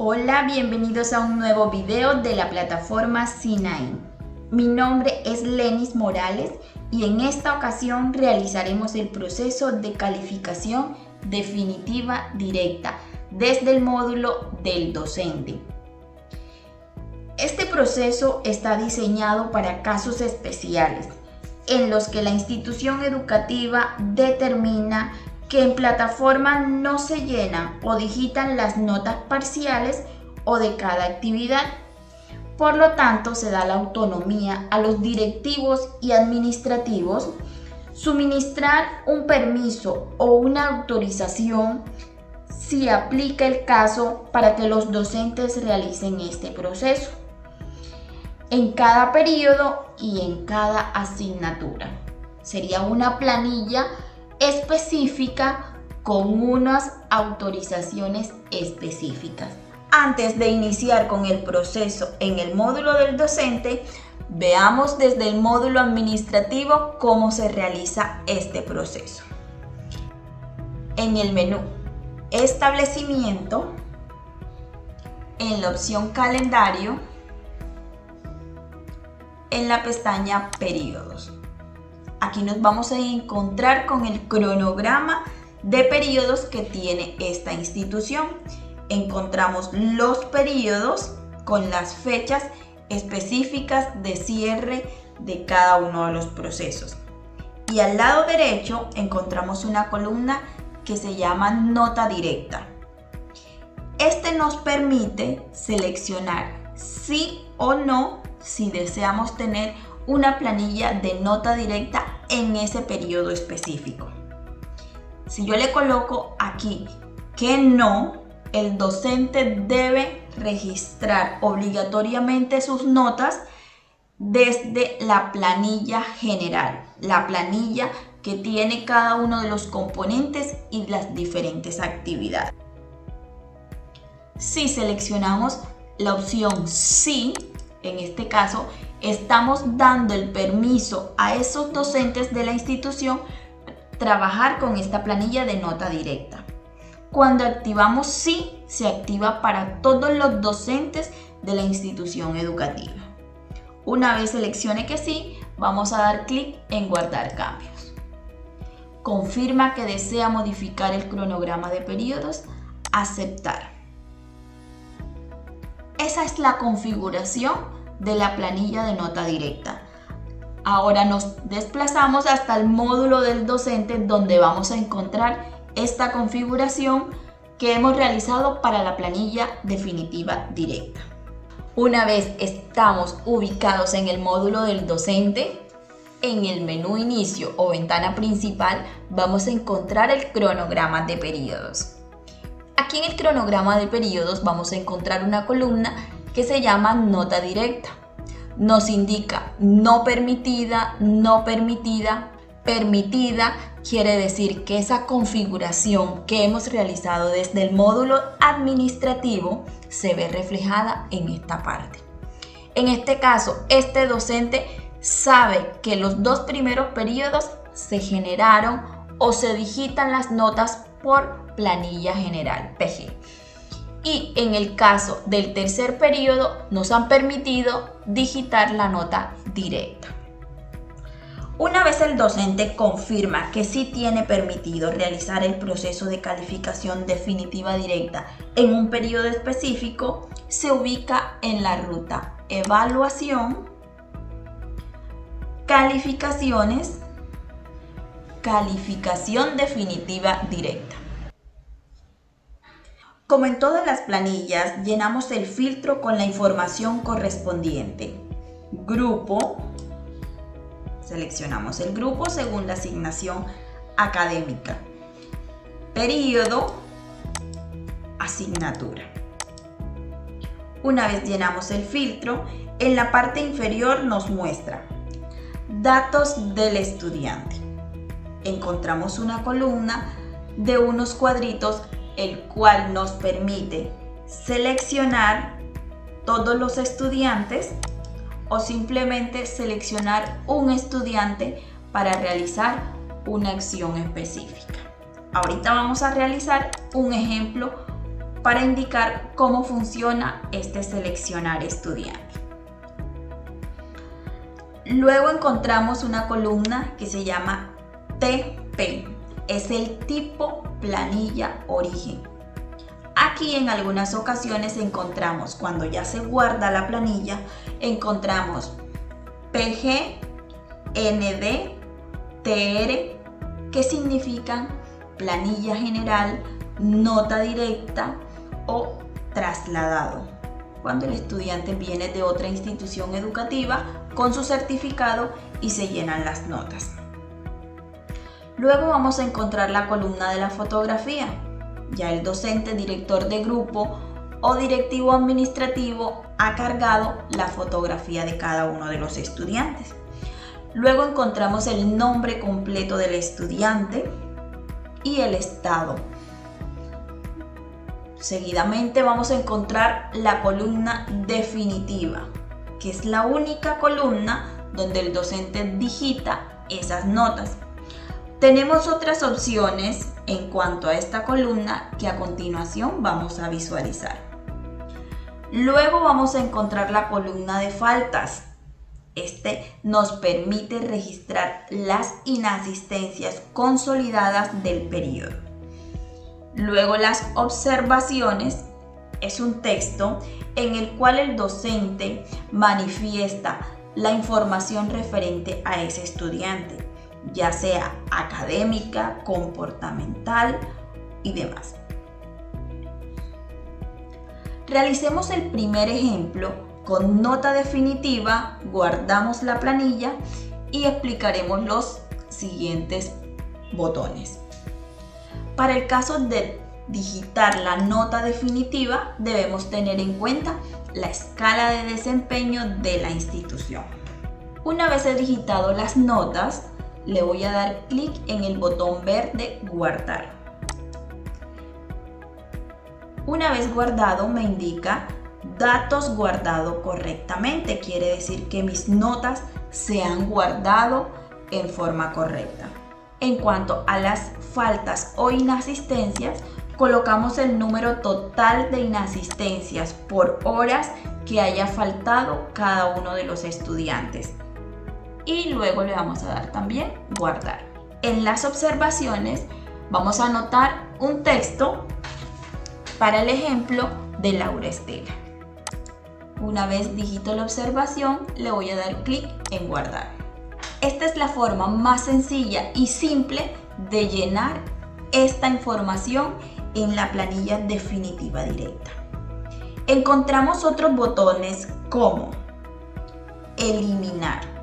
Hola, bienvenidos a un nuevo video de la plataforma Sinain. Mi nombre es Lenis Morales y en esta ocasión realizaremos el proceso de calificación definitiva directa desde el módulo del docente. Este proceso está diseñado para casos especiales en los que la institución educativa determina que en plataforma no se llenan o digitan las notas parciales o de cada actividad. Por lo tanto, se da la autonomía a los directivos y administrativos suministrar un permiso o una autorización si aplica el caso para que los docentes realicen este proceso en cada periodo y en cada asignatura. Sería una planilla específica con unas autorizaciones específicas. Antes de iniciar con el proceso en el módulo del docente, veamos desde el módulo administrativo cómo se realiza este proceso. En el menú Establecimiento, en la opción Calendario, en la pestaña Periodos. Aquí nos vamos a encontrar con el cronograma de periodos que tiene esta institución. Encontramos los periodos con las fechas específicas de cierre de cada uno de los procesos. Y al lado derecho encontramos una columna que se llama nota directa. Este nos permite seleccionar sí o no si deseamos tener una planilla de nota directa en ese periodo específico. Si yo le coloco aquí que no, el docente debe registrar obligatoriamente sus notas desde la planilla general, la planilla que tiene cada uno de los componentes y las diferentes actividades. Si seleccionamos la opción sí, en este caso, estamos dando el permiso a esos docentes de la institución trabajar con esta planilla de nota directa. Cuando activamos sí, se activa para todos los docentes de la institución educativa. Una vez seleccione que sí, vamos a dar clic en guardar cambios. Confirma que desea modificar el cronograma de periodos, aceptar. Esa es la configuración de la planilla de nota directa. Ahora nos desplazamos hasta el módulo del docente donde vamos a encontrar esta configuración que hemos realizado para la planilla definitiva directa. Una vez estamos ubicados en el módulo del docente, en el menú inicio o ventana principal vamos a encontrar el cronograma de periodos. Aquí en el cronograma de periodos vamos a encontrar una columna que se llama nota directa. Nos indica no permitida, no permitida, permitida quiere decir que esa configuración que hemos realizado desde el módulo administrativo se ve reflejada en esta parte. En este caso, este docente sabe que los dos primeros periodos se generaron o se digitan las notas por planilla general, PG y en el caso del tercer periodo nos han permitido digitar la nota directa. Una vez el docente confirma que sí tiene permitido realizar el proceso de calificación definitiva directa en un periodo específico, se ubica en la ruta evaluación, calificaciones, calificación definitiva directa. Como en todas las planillas, llenamos el filtro con la información correspondiente. Grupo, seleccionamos el grupo según la asignación académica. Periodo, asignatura. Una vez llenamos el filtro, en la parte inferior nos muestra datos del estudiante. Encontramos una columna de unos cuadritos el cual nos permite seleccionar todos los estudiantes o simplemente seleccionar un estudiante para realizar una acción específica. Ahorita vamos a realizar un ejemplo para indicar cómo funciona este seleccionar estudiante. Luego encontramos una columna que se llama TP, es el tipo planilla origen. Aquí en algunas ocasiones encontramos, cuando ya se guarda la planilla, encontramos PG, que significan planilla general, nota directa o trasladado. Cuando el estudiante viene de otra institución educativa con su certificado y se llenan las notas. Luego vamos a encontrar la columna de la fotografía. Ya el docente, director de grupo o directivo administrativo ha cargado la fotografía de cada uno de los estudiantes. Luego encontramos el nombre completo del estudiante y el estado. Seguidamente vamos a encontrar la columna definitiva, que es la única columna donde el docente digita esas notas. Tenemos otras opciones en cuanto a esta columna que a continuación vamos a visualizar. Luego vamos a encontrar la columna de faltas. Este nos permite registrar las inasistencias consolidadas del periodo. Luego las observaciones es un texto en el cual el docente manifiesta la información referente a ese estudiante, ya sea académica, comportamental y demás. Realicemos el primer ejemplo con nota definitiva, guardamos la planilla y explicaremos los siguientes botones. Para el caso de digitar la nota definitiva, debemos tener en cuenta la escala de desempeño de la institución. Una vez he digitado las notas, le voy a dar clic en el botón verde guardar. Una vez guardado me indica datos guardado correctamente. Quiere decir que mis notas se han guardado en forma correcta. En cuanto a las faltas o inasistencias, colocamos el número total de inasistencias por horas que haya faltado cada uno de los estudiantes. Y luego le vamos a dar también guardar. En las observaciones vamos a anotar un texto para el ejemplo de Laura Estela. Una vez digito la observación, le voy a dar clic en guardar. Esta es la forma más sencilla y simple de llenar esta información en la planilla definitiva directa. Encontramos otros botones como eliminar.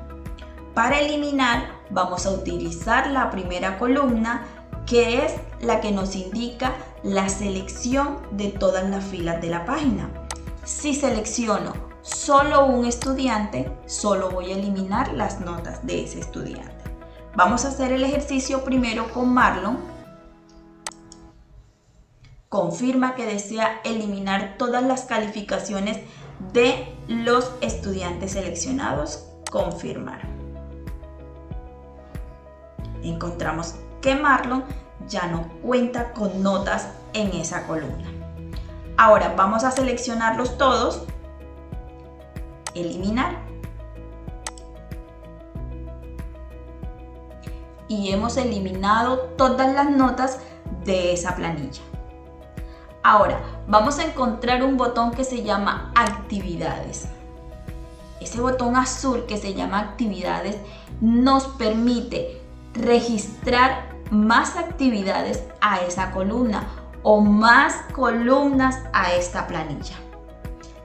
Para eliminar vamos a utilizar la primera columna que es la que nos indica la selección de todas las filas de la página. Si selecciono solo un estudiante, solo voy a eliminar las notas de ese estudiante. Vamos a hacer el ejercicio primero con Marlon. Confirma que desea eliminar todas las calificaciones de los estudiantes seleccionados. Confirmar. Encontramos que Marlon ya no cuenta con notas en esa columna. Ahora vamos a seleccionarlos todos, eliminar. Y hemos eliminado todas las notas de esa planilla. Ahora vamos a encontrar un botón que se llama actividades. Ese botón azul que se llama actividades nos permite registrar más actividades a esa columna o más columnas a esta planilla.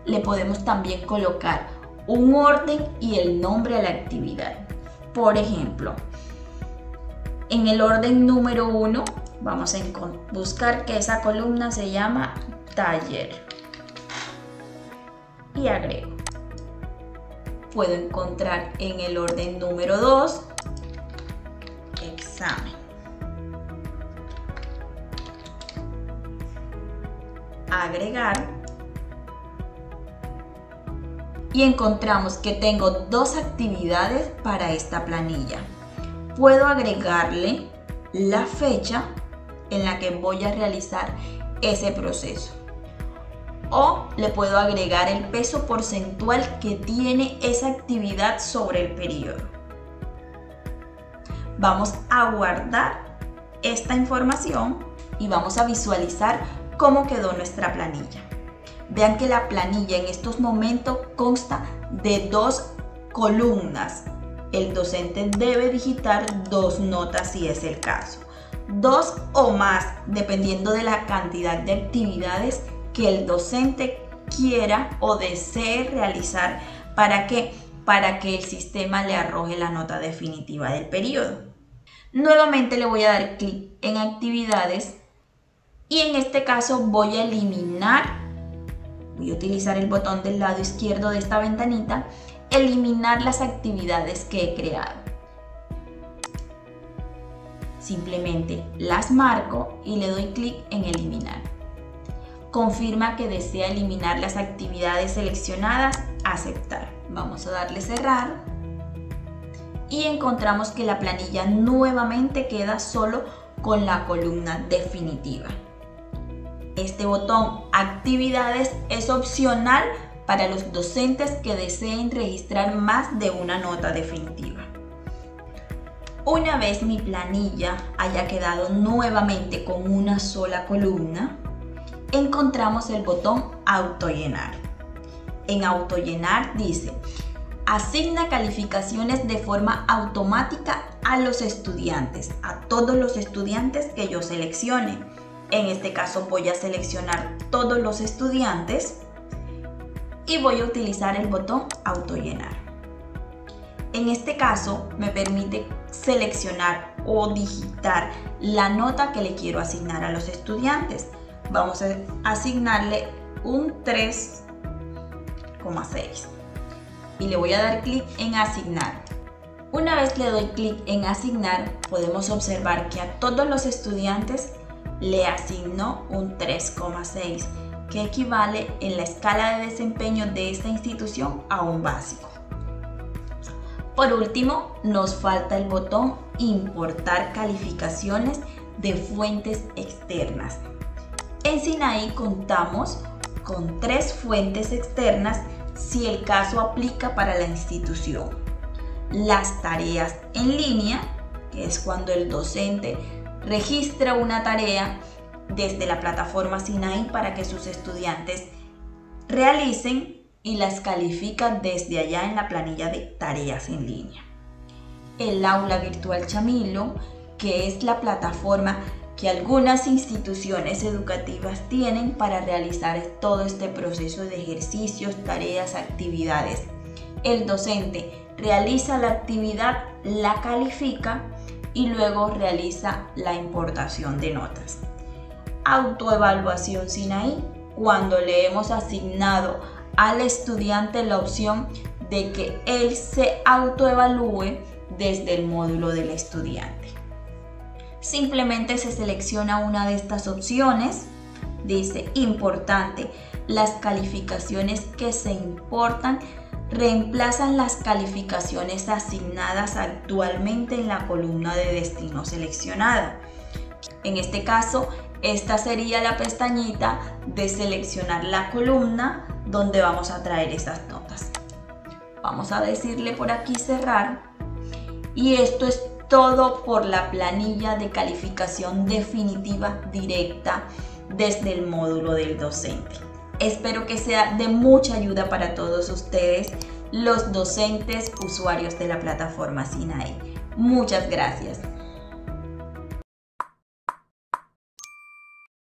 Le podemos también colocar un orden y el nombre a la actividad. Por ejemplo, en el orden número 1 vamos a buscar que esa columna se llama taller y agrego. Puedo encontrar en el orden número 2 agregar y encontramos que tengo dos actividades para esta planilla. Puedo agregarle la fecha en la que voy a realizar ese proceso. o le puedo agregar el peso porcentual que tiene esa actividad sobre el periodo. Vamos a guardar esta información y vamos a visualizar cómo quedó nuestra planilla. Vean que la planilla en estos momentos consta de dos columnas. El docente debe digitar dos notas si es el caso. Dos o más, dependiendo de la cantidad de actividades que el docente quiera o desee realizar para que para que el sistema le arroje la nota definitiva del periodo. Nuevamente le voy a dar clic en actividades y en este caso voy a eliminar, voy a utilizar el botón del lado izquierdo de esta ventanita, eliminar las actividades que he creado. Simplemente las marco y le doy clic en eliminar. Confirma que desea eliminar las actividades seleccionadas, aceptar. Vamos a darle cerrar y encontramos que la planilla nuevamente queda solo con la columna definitiva. Este botón actividades es opcional para los docentes que deseen registrar más de una nota definitiva. Una vez mi planilla haya quedado nuevamente con una sola columna, encontramos el botón autollenar. En autollenar dice asigna calificaciones de forma automática a los estudiantes, a todos los estudiantes que yo seleccione. En este caso voy a seleccionar todos los estudiantes y voy a utilizar el botón autollenar. En este caso me permite seleccionar o digitar la nota que le quiero asignar a los estudiantes. Vamos a asignarle un 3,6 y le voy a dar clic en asignar. Una vez le doy clic en asignar, podemos observar que a todos los estudiantes le asignó un 3,6, que equivale en la escala de desempeño de esta institución a un básico. Por último, nos falta el botón Importar calificaciones de fuentes externas. En Sinaí contamos con tres fuentes externas si el caso aplica para la institución. Las tareas en línea, que es cuando el docente registra una tarea desde la plataforma Sinai para que sus estudiantes realicen y las califica desde allá en la planilla de tareas en línea. El aula virtual Chamilo, que es la plataforma que algunas instituciones educativas tienen para realizar todo este proceso de ejercicios, tareas, actividades. El docente realiza la actividad, la califica y luego realiza la importación de notas. Autoevaluación SINAI, cuando le hemos asignado al estudiante la opción de que él se autoevalúe desde el módulo del estudiante. Simplemente se selecciona una de estas opciones. Dice, importante, las calificaciones que se importan reemplazan las calificaciones asignadas actualmente en la columna de destino seleccionado. En este caso, esta sería la pestañita de seleccionar la columna donde vamos a traer esas notas. Vamos a decirle por aquí cerrar. Y esto es todo por la planilla de calificación definitiva directa desde el módulo del docente. Espero que sea de mucha ayuda para todos ustedes, los docentes usuarios de la plataforma SINAE. Muchas gracias.